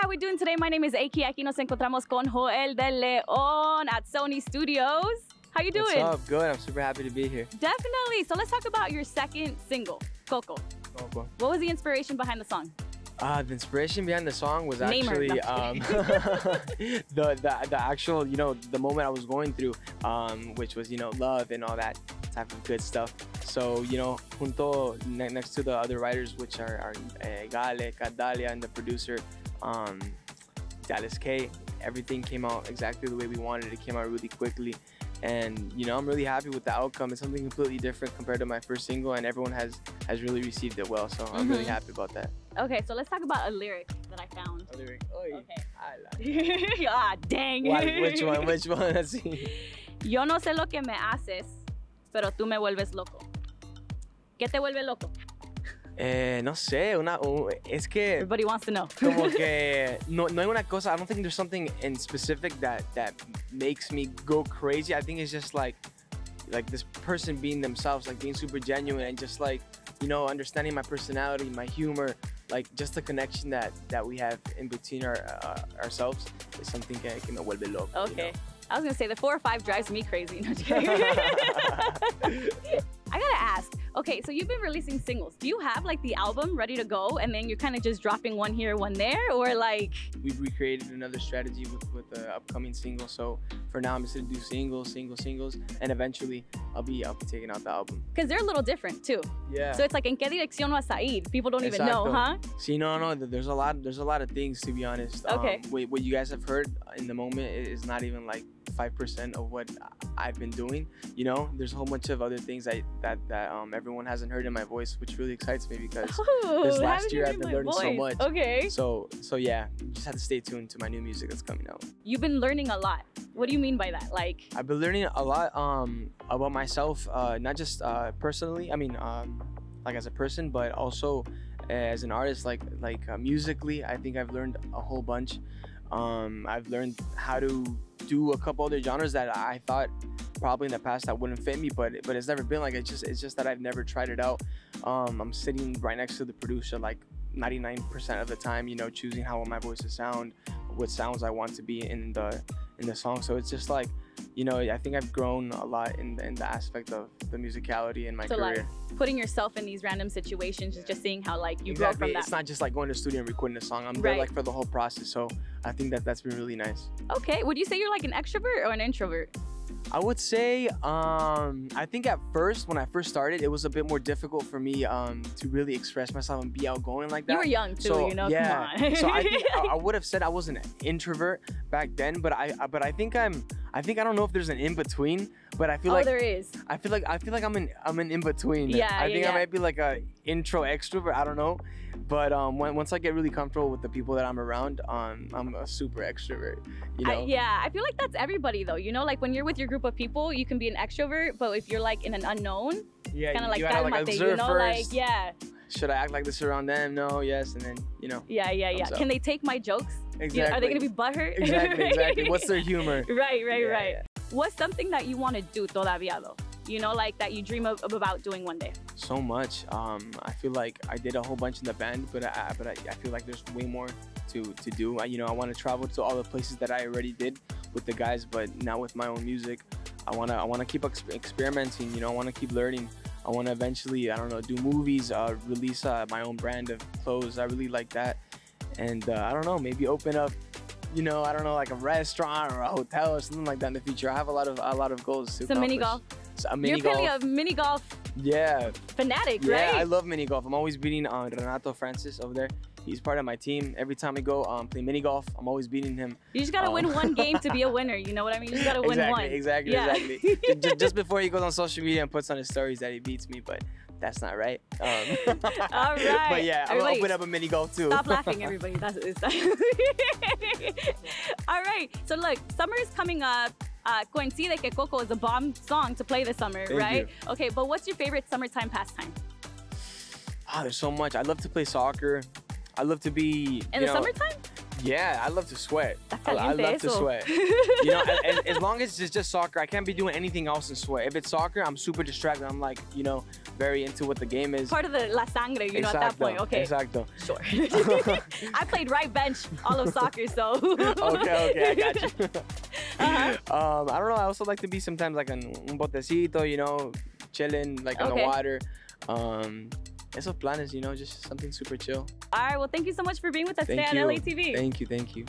how we doing today? My name is AK. Aquí nos encontramos con Joel DeLeōn at Sony Studios. How you doing? What's up? Good. I'm super happy to be here. Definitely. So let's talk about your second single, Coco. Coco. What was the inspiration behind the song? Uh, the inspiration behind the song was actually um, the, the the actual you know the moment I was going through, um, which was you know love and all that type of good stuff. So you know, junto ne- next to the other writers, which are, are uh, Gale, Cadalia, and the producer, um, Dallas K. Everything came out exactly the way we wanted. It came out really quickly. And you know, I'm really happy with the outcome. It's something completely different compared to my first single, and everyone has has really received it well. So I'm really Mhm. happy about that. Okay, so let's talk about a lyric that I found. Okay. Okay. ah, dang. Why, which one? Which one? Let's see. Yo no sé lo que me haces, pero tú me vuelves loco. ¿Qué te vuelve loco? Eh, no sé, una, u- es que Everybody wants to know. como que no, no hay una cosa. I don't think there's something in specific that that makes me go crazy. I think it's just like like this person being themselves, like being super genuine and just like you know understanding my personality, my humor, like just the connection that that we have in between our uh, ourselves is something que, que me vuelve loco. you Okay. know? I was gonna say the four or five drives me crazy. No. I gotta ask. Okay, so you've been releasing singles. Do you have like the album ready to go, and then you're kind of just dropping one here, one there, or like? we've recreated another strategy with, with the upcoming single. So for now, I'm just gonna do singles, singles, singles, and eventually I'll be I'll be taking out the album. Because they're a little different too. Yeah. So it's like, ¿en qué dirección vas a ir? People don't even know, huh? Exacto. See, no, no, there's a lot, there's a lot of things to be honest. Okay. Um, what, what you guys have heard in the moment is not even like five percent of what I've been doing. You know, there's a whole bunch of other things I, that that um, everyone hasn't heard in my voice, which really excites me because. Oh, This last year I've been learning so much. Okay. So so yeah, just have to stay tuned to my new music that's coming out. You've been learning a lot. What do you mean by that? Like, I've been learning a lot um, about myself, uh, not just uh, personally. I mean, um, like as a person, but also as an artist. Like like uh, musically, I think I've learned a whole bunch. Um, I've learned how to do a couple other genres that I thought probably in the past that wouldn't fit me, but but it's never been like it's just it's just that I've never tried it out. Um, I'm sitting right next to the producer like 99% of the time, you know, choosing how my voice to sound, what sounds I want to be in the in the song. So it's just like, you know, I think I've grown a lot in the, in the aspect of the musicality in my so career. like putting yourself in these random situations, is just seeing how like you grow from that. It's not just like going to the studio and recording a song. I'm there like for the whole process. So I think that that's been really nice. Okay. Would you say you're like an extrovert or an introvert? I would say, um, I think at first, when I first started, it was a bit more difficult for me um, to really express myself and be outgoing like that. You were young too, so you know. yeah, Come on. so I, think, I I would have said I was an introvert back then, but I I- but I think I'm I think I don't know if there's an in between, but I feel oh, like there is. I feel like I feel like I'm an I'm an in between. Yeah, I yeah, think yeah. I might be like a intro extrovert. I don't know, but um, when, once I get really comfortable with the people that I'm around, um, I'm a super extrovert. You know. I, yeah, I feel like that's everybody though. You know, like when you're with your group of people, you can be an extrovert, but if you're like in an unknown, yeah. kind of you- like gotta, calmate, you know, first. like yeah, Should I act like this around them? No. Yes. And then you know. yeah, yeah, yeah. Up. Can they take my jokes? You- Exactly. are they gonna be butthurt? Exactly. Exactly. What's their humor? right, right, Yeah, right. yeah. What's something that you want to do todavía though? You know, like that you dream of, of about doing one day. So much. Um, I feel like I did a whole bunch in the band, but I, but I, I feel like there's way more to to do. I, you know, I want to travel to all the places that I already did with the guys, but now with my own music, I wanna I wanna keep ex- experimenting. You know, I wanna keep learning. I wanna eventually, I don't know, do movies, uh, release uh, my own brand of clothes. I really like that, and uh, I don't know, maybe open up. You know, I don't know, like a restaurant or a hotel or something like that in the future. I have a lot of a lot of goals to Some mini golf. A mini you're really golf. a mini golf yeah, fanatic, yeah, right? Yeah, I love mini golf. I'm always beating uh, Renato Francis over there. He's part of my team. Every time we go um, play mini golf, I'm always beating him. you just gotta um, win one game to be a winner. You know what I mean? You just gotta win exactly, one. exactly, Yeah. exactly. just, just before he goes on social media and puts on his stories that he beats me, but that's not right. Um, All right. But yeah, I'm gonna open up a mini golf too. Stop laughing, everybody. That's it's All right. So look, summer is coming up. Uh, coincide que Coco is a bomb song to play this summer, Thank right? you. Okay, but what's your favorite summertime pastime? Ah, there's so much. I love to play soccer. I love to be. In the know, summertime? Yeah, I love to sweat. I, I love to sweat. you know, as, as long as it's just soccer, I can't be doing anything else in sweat. If it's soccer, I'm super distracted. I'm like, you know, very into what the game is. Part of the la sangre, you know, at that point. Okay, Exacto. sure. I played right bench all of soccer, so. okay, okay, I got you. Uh-huh. um, I don't know. I also like to be sometimes like an un botecito, you know, chilling like on Okay. the water. Um, esos planes, you know, just something super chill. All right, well, thank you so much for being with us Thank today you. on LATV. Thank you, thank you.